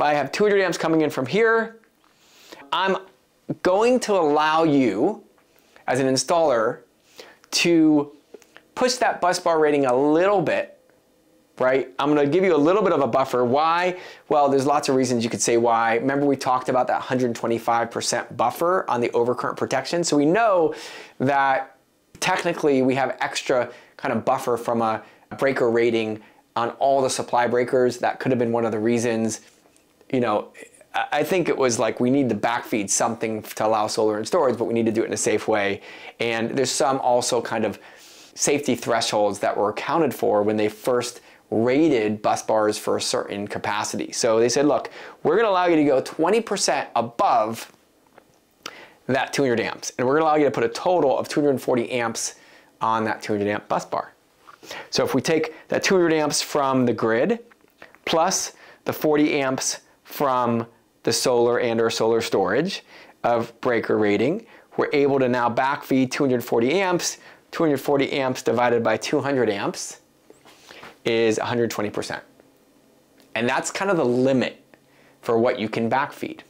if I have 200 amps coming in from here, I'm going to allow you as an installer to push that bus bar rating a little bit right? I'm gonna give you a little bit of a buffer. Why? Well, there's lots of reasons you could say why. Remember we talked about that 125% buffer on the overcurrent protection. So we know that technically we have extra kind of buffer from a breaker rating on all the supply breakers. That could have been one of the reasons, you know, I think it was like we need to backfeed something to allow solar and storage, but we need to do it in a safe way. And there's some also kind of safety thresholds that were accounted for when they first rated bus bars for a certain capacity. So they said, look, we're gonna allow you to go 20% above that 200 amps. And we're gonna allow you to put a total of 240 amps on that 200 amp bus bar. So if we take that 200 amps from the grid plus the 40 amps from the solar and or solar storage of breaker rating, we're able to now backfeed 240 amps. 240 amps divided by 200 amps is 120%. And that's kind of the limit for what you can backfeed.